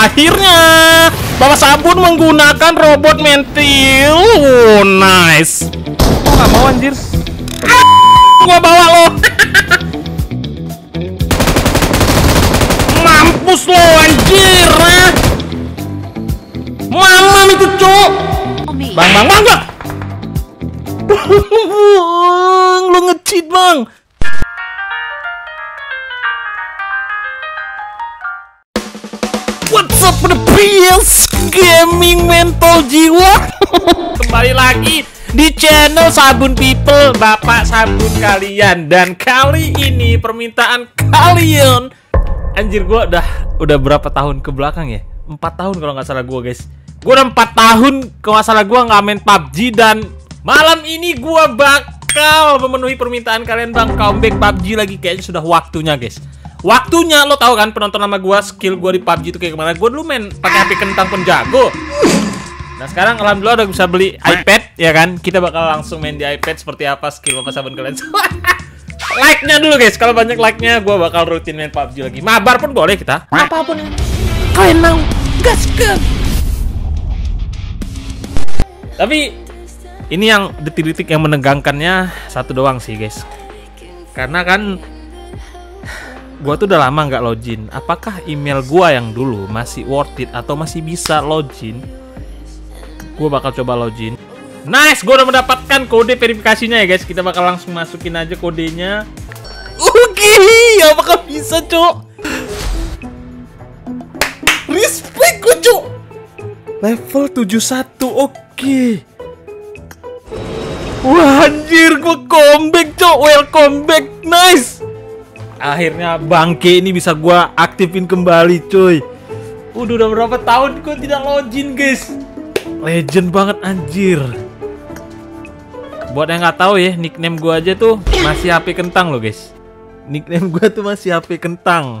Akhirnya Bapak Sabun menggunakan robot mentil. Oh, nice. Oh, gak mau anjir. Gua bawa lo. Mampus lo anjir. Nah. Mamam itu, Cuk. Bang, bang, bang, bang. Lo ngecheat, Bang. PS Gaming Mental Jiwa? Kembali lagi di channel Sabun People Bapak Sabun kalian. Dan kali ini permintaan kalian. Anjir gua udah udah berapa tahun ke belakang ya? 4 tahun kalau nggak salah gua guys. Gua udah 4 tahun kalau nggak salah gua nggak main PUBG Dan malam ini gua bakal memenuhi permintaan kalian Bang. Comeback PUBG lagi. Kayaknya sudah waktunya guys Waktunya lo tau kan penonton nama gua skill gua di PUBG itu kayak gimana? Gua dulu main pakai HP kentang pun jago. Nah sekarang alhamdulillah udah bisa beli iPad ya kan? Kita bakal langsung main di iPad seperti apa skill bapak sahabat kalian. like-nya dulu guys. Kalau banyak like-nya gua bakal rutin main PUBG lagi. Mabar pun boleh kita. Apa pun yang kalian mau. Gaskan. Tapi ini yang detik-detik yang menegangkannya satu doang sih guys. Karena kan gua tuh udah lama nggak login. Apakah email gua yang dulu masih worth it atau masih bisa login? Gua bakal coba login. Nice, gua udah mendapatkan kode verifikasinya ya guys. Kita bakal langsung masukin aja kodenya. Oke, apakah bisa, Cok? Respect gua, Cok. Level 71. Oke. Wah, anjir, gua comeback, Cok. Welcome back. Nice. Akhirnya bangke ini bisa gua aktifin kembali cuy. Udah udah berapa tahun gua tidak login guys? Legend banget anjir. Buat yang nggak tahu ya nickname gua aja tuh masih HP kentang loh guys. Nickname gua tuh masih HP kentang.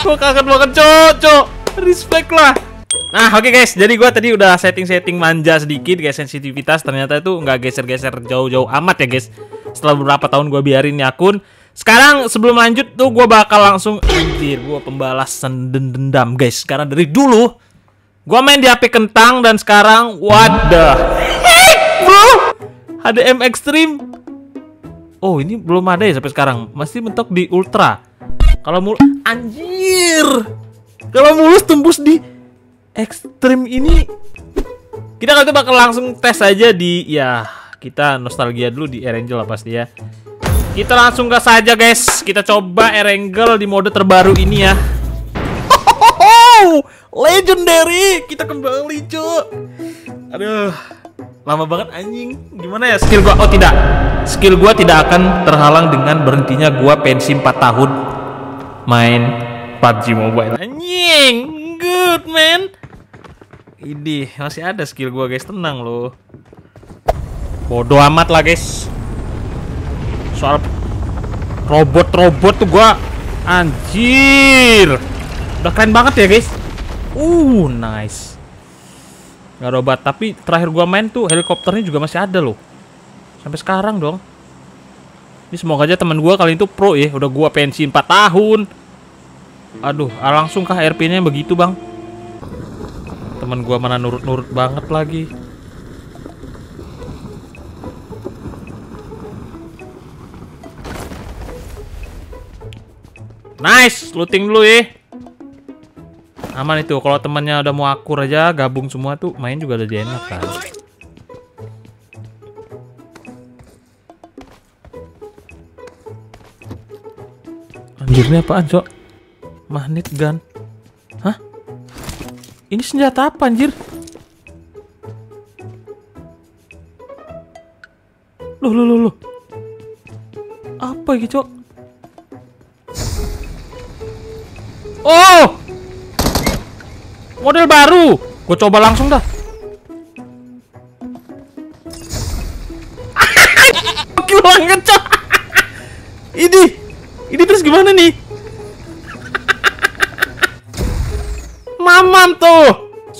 Gua kangen banget cok cok. Respect lah Nah oke okay guys, jadi gua tadi udah setting-setting manja sedikit guys sensitivitas ternyata itu nggak geser-geser jauh-jauh amat ya guys. Setelah beberapa tahun gua biarin nih akun. Sekarang sebelum lanjut tuh gua bakal langsung anjir gua pembalasan dendam guys. Karena dari dulu gua main di HP kentang dan sekarang what the heck bro? HDM Extreme. Oh ini belum ada ya sampai sekarang. Masih mentok di ultra. Kalau mul anjir. Kalau mulus tembus di ekstrim ini kita kali itu bakal langsung tes aja di ya kita nostalgia dulu di Erangel lah pasti ya. Kita langsung gas saja guys. Kita coba Erangel di mode terbaru ini ya. Legendary! Kita kembali cuy aduh lama banget anjing. Gimana ya skill gua? Oh tidak. Skill gua tidak akan terhalang dengan berhentinya gua pensi 4 tahun main PUBG Mobile. Anjing! Good man ini masih ada skill gua guys, tenang loh. Bodoh amat lah guys. Soal robot-robot tuh gua anjir. Udah keren banget ya guys. Uh, nice. Gak robat, tapi terakhir gua main tuh helikopternya juga masih ada loh. Sampai sekarang dong. Ini semoga aja teman gua kali itu pro ya, udah gua pensi 4 tahun. Aduh, langsung kah RP-nya begitu, Bang? Teman gua mana nurut-nurut banget lagi Nice, looting dulu ya. Aman itu, kalau temannya udah mau akur aja, gabung semua tuh main juga lebih enak kan. Anjir ini apaan, Cok? Magnet gun. Ini senjata apa anjir? Loh, loh, loh, loh. Apa gitu, Cok? Oh! Model baru. Gue coba langsung dah.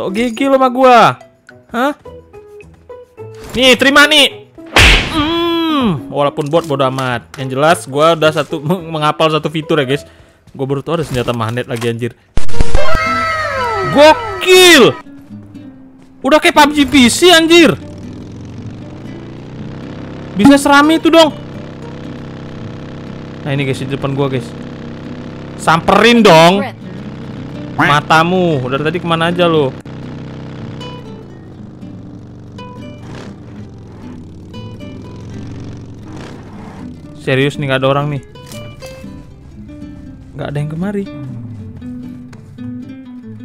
Sok gigi lo sama gua. Hah? Nih, terima nih. Hmm, walaupun bot bodo amat. Yang jelas gua udah satu mengapal satu fitur ya, guys. Gua baru tahu ada senjata magnet lagi anjir. Gokil. Udah kayak PUBG PC anjir. Bisa serami itu dong. Nah ini guys di depan gua guys. Samperin dong. Matamu. Dari tadi ke mana aja lo? Serius nih nggak ada orang nih. Nggak ada yang kemari.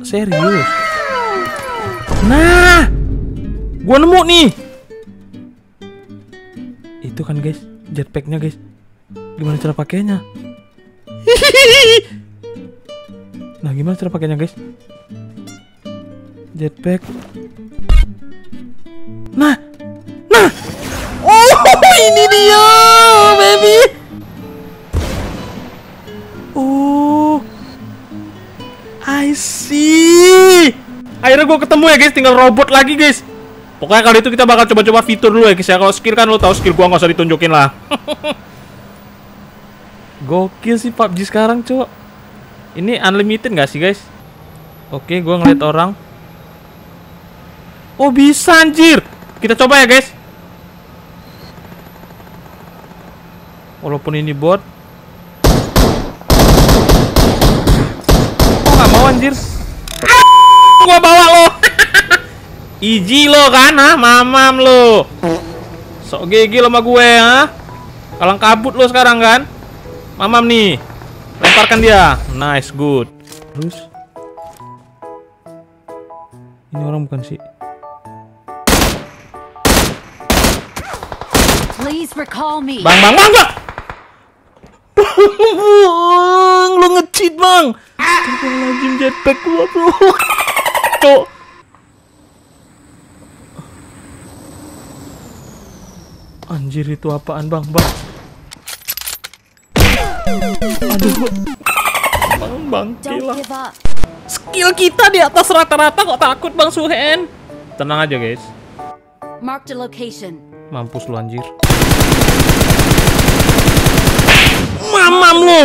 Serius. Nah, gua nemu nih. Itu kan guys, jetpacknya guys. Gimana cara pakainya? Nah, gimana cara pakainya, guys? Jetpack. Nah. Nah. Oh, ini dia, See. Akhirnya gue ketemu ya, guys. Tinggal robot lagi, guys. Pokoknya kali itu kita bakal coba-coba fitur dulu ya, guys ya. Kalau skill kan lo tahu skill gua nggak usah ditunjukin lah. Gokil sih PUBG sekarang, cok. Ini unlimited nggak sih, guys? Oke, gua ngeliat orang. Oh, bisa anjir. Kita coba ya, guys. Walaupun ini bot. Mau anjir. Gua bawa lo. Iji lo kan, ah, mamam lo. Sok gigi lo sama gue, ha? Kalang kabut lo sekarang kan? Mamam nih. Lemparkan dia. Nice, good. Terus Ini orang bukan sih. Please recall me. Bang, bang, bang, bang. Bang, lu nge-cheat, Bang. Astagfirullahaladzim jetpack gua, Bro. Cok. Anjir itu apaan, Bang? Bang. Aduh, Bang, bang, gila. Skill kita di atas rata-rata kok takut, Bang Suhen. Tenang aja, guys. Mark the location. Mampus lu anjir. Mamam lu.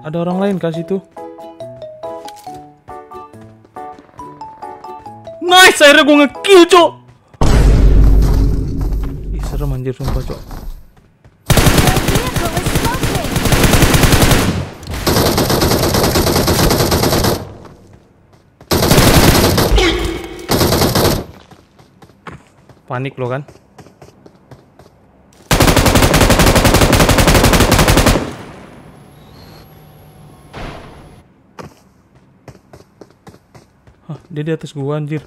Ada orang lain kasih tuh. Nice, akhirnya gue nge-kill, cok. Ih, serem anjir sumpah, cok. Panik lo kan. Hah, dia di atas gua anjir.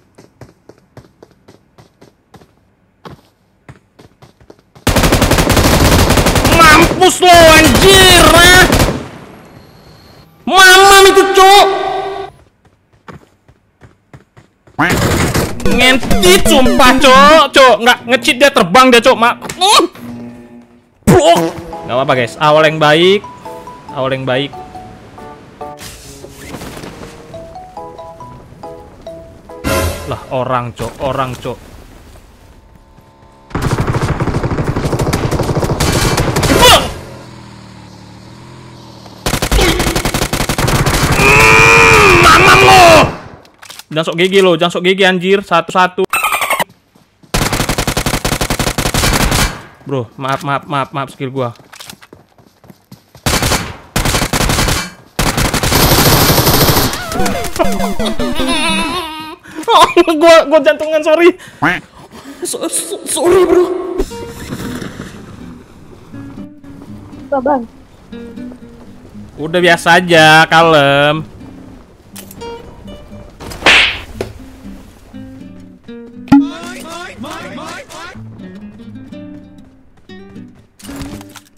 Mampus lo anjir, ah. Mamam itu, cok. Ngentit sumpah, cok. Cok, nggak ngecit dia terbang dia, cok. Mak. Blok. Nggak apa-apa, guys. Awal yang baik. Awal yang baik. Lah, orang, cok. Orang, cok. Blok. Mm, Mamam lo. Jangan sok gigi lo, jangan sok gigi anjir. Satu-satu. Bro, maaf, maaf, maaf, maaf skill gua. Oh, gua gua jantungan sorry. So- so- sorry bro. Bang? Udah biasa aja, kalem.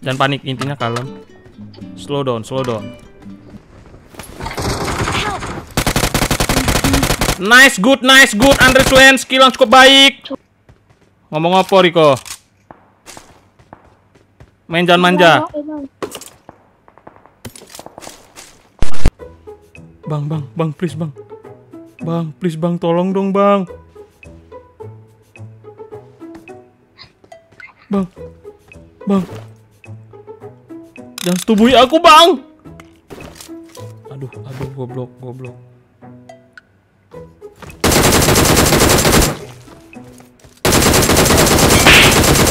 Jangan panik, intinya kalem. Slow down, slow down. Nice, good, nice, good. Andre Swen, skill yang cukup baik. Ngomong apa, Riko? Main jangan manja. Bang, bang, bang, please, bang. Bang, please, bang, tolong dong, bang. Bang. Bang. Jangan setubui aku, Bang. Aduh, aduh, goblok, goblok.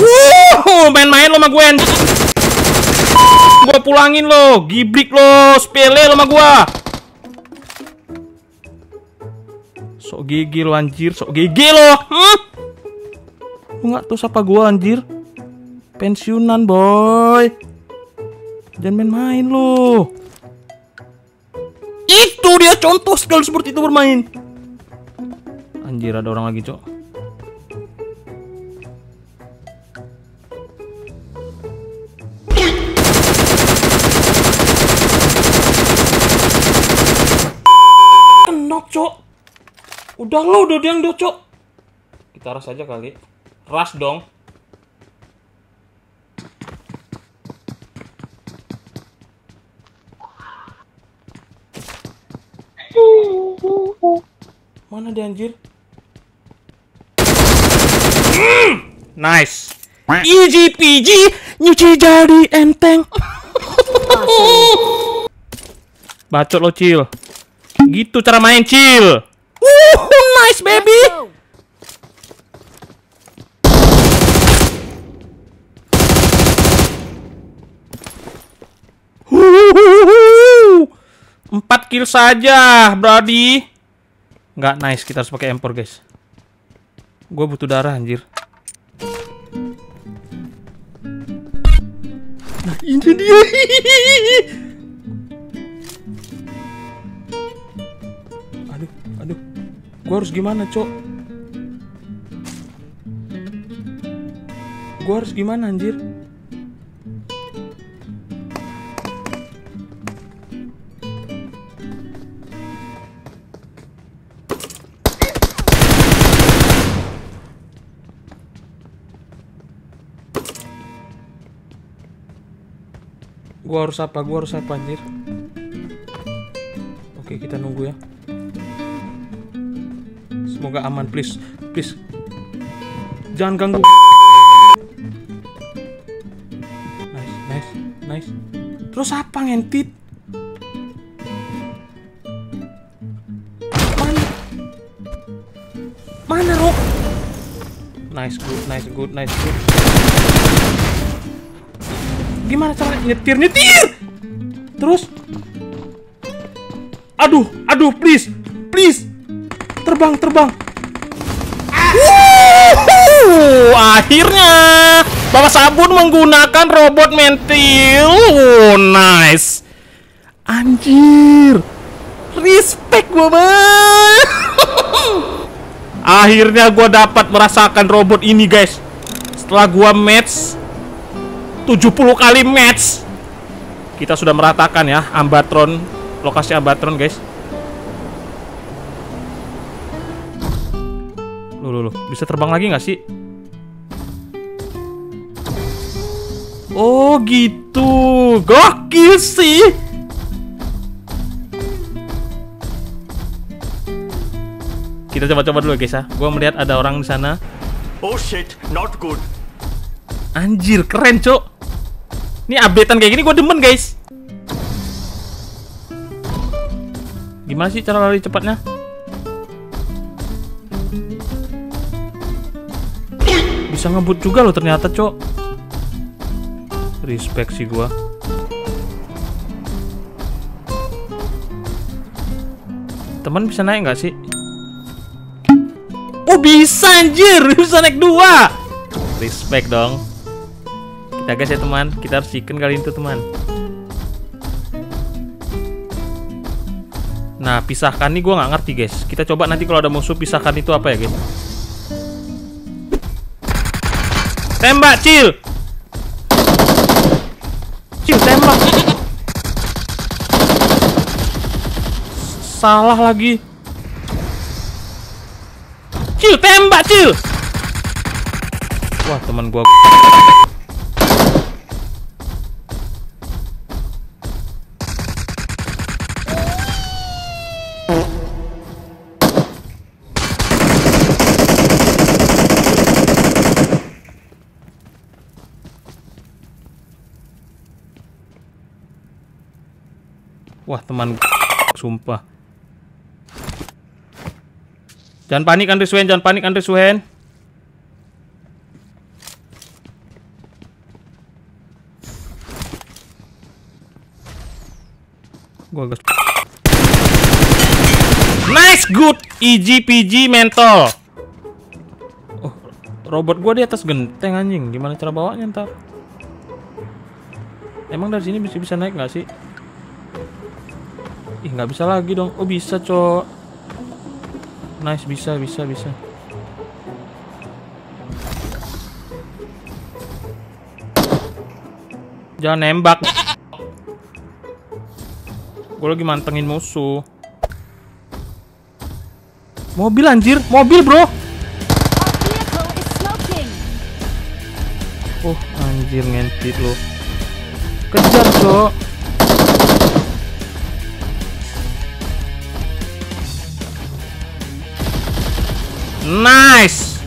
Wuh, main-main lo sama gue. Gua pulangin lo, gibrik lo, sepele lo sama gua. Sok gigi lo anjir, sok gigi lo. Hmm? Lu nggak tahu siapa gua anjir. Pensiunan, boy. Jangan main-main lo. Itu dia contoh sekali seperti itu bermain. Anjir ada orang lagi, Cok. Kenok, Cok. Udah lo, udah yang do, Cok. Kita ras aja kali. Ras dong. Mana dia anjir? Hmm, nice. Easy peasy, nyuci jadi enteng. Bacot lo, Cil. Gitu cara main, Cil. Wuh, nice baby. Empat kill saja, Brady. Nggak nice, kita harus pakai M4, guys. Gue butuh darah, anjir. Nah, ini dia. aduh, aduh. Gue harus gimana, Cok? Gue harus gimana, anjir? Gua harus apa? Gua harus apa anjir? Oke, kita nunggu ya. Semoga aman, please. Please. Jangan ganggu. Nice, nice, nice. Terus apa ngentit? Mana? Mana, Rok? Nice, good, nice, good, nice, good. Gimana cara nyetir nyetir? Terus Aduh, aduh, please. Please. Terbang, terbang. Wuhu, akhirnya Bapak Sabun menggunakan robot mentil. Nice. Anjir. Respect gua, Bang. Akhirnya gua dapat merasakan robot ini, guys. Setelah gua match 70 kali match. Kita sudah meratakan ya Ambatron lokasi Ambatron guys. Loh, loh, loh. bisa terbang lagi nggak sih? Oh gitu. Gokil sih. Kita coba-coba dulu guys ya. Gua melihat ada orang di sana. Oh shit, not good. Anjir, keren, Cok. Ini updatean kayak gini gue demen, guys. Gimana sih cara lari cepatnya? Bisa ngebut juga loh ternyata, Cok. Respect sih gua. Teman bisa naik nggak sih? Oh bisa anjir, bisa naik dua. Respect dong. Kita guys ya teman, kita harus chicken kali itu teman. Nah pisahkan nih gue nggak ngerti guys. Kita coba nanti kalau ada musuh pisahkan itu apa ya guys? Tembak cil. Cil tembak. Salah lagi. Cil tembak cil. Wah teman gua. Wah, teman sumpah. Jangan panik Andri Suhen, jangan panik Andri Suhen. Gua gas. Nice, good, easy PG mentol. Oh, robot gua di atas genteng anjing. Gimana cara bawanya ntar? Emang dari sini bisa bisa naik nggak sih? Ih, nggak bisa lagi dong. Oh, bisa, Cok. Nice, bisa, bisa, bisa. Jangan nembak. Gue lagi mantengin musuh. Mobil anjir, mobil bro. Oh anjir ngentit lo. Kejar cok. Nice.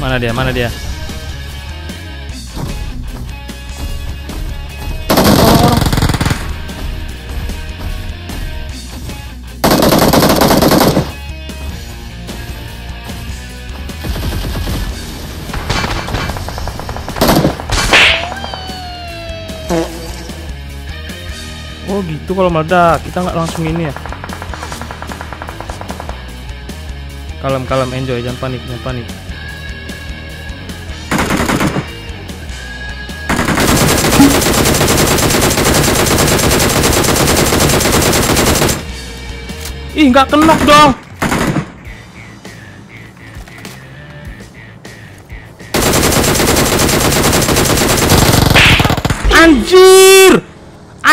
Mana dia? Mana dia? Oh gitu kalau meledak kita nggak langsung ini ya. Kalem kalem enjoy jangan panik jangan panik. Ih nggak kenok dong.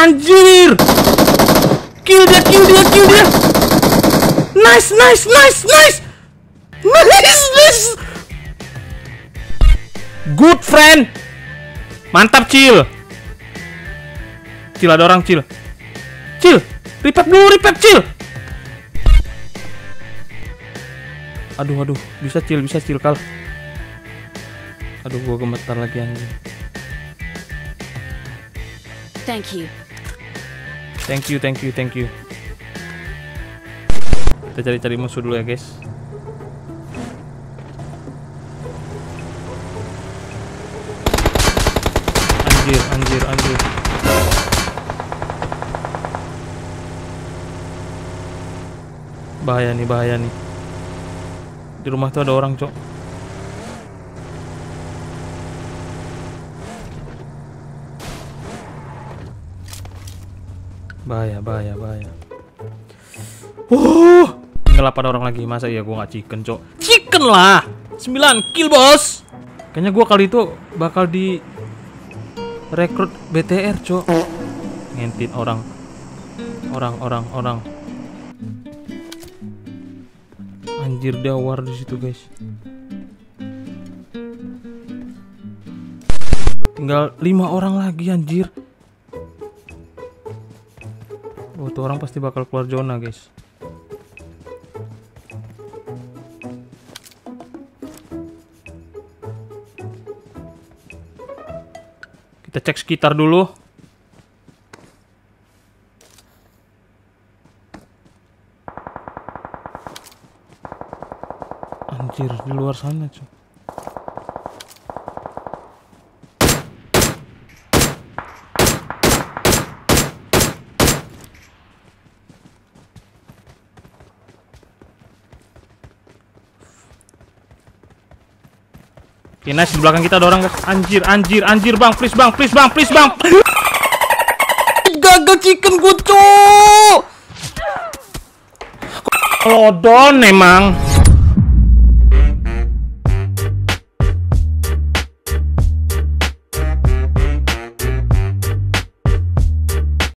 Anjir! Kill dia, kill dia, kill dia! Nice, nice, nice, nice! Nice, nice! Good friend! Mantap, Cil! Cil, ada orang, Cil. Cil! Repack dulu, repack, Cil! Aduh, aduh. Bisa, Cil, bisa, Cil, kal. Aduh, gua gemetar lagi, anjing. Thank you. Thank you, thank you, thank you. Kita cari-cari musuh dulu ya, guys. Anjir, anjir, anjir. Bahaya nih, bahaya nih. Di rumah tuh ada orang, Cok. Bahaya, bahaya, bahaya. Oh, ngelap ada orang lagi. Masa iya gua nggak chicken, Cok? Chicken lah. 9 kill, Bos. Kayaknya gua kali itu bakal di rekrut BTR, Cok. Ngentin orang. Orang, orang, orang. Anjir dia war di situ, guys. Tinggal lima orang lagi anjir. Tuh orang pasti bakal keluar zona, guys. Kita cek sekitar dulu. Anjir, di luar sana, cuy. Oke, nice di belakang kita ada orang guys. Anjir, anjir, anjir bang, please bang, please bang, please bang. Gagal chicken gue cuk. Lodon emang.